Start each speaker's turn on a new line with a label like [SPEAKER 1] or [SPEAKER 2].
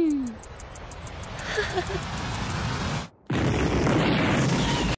[SPEAKER 1] 嗯，哈哈。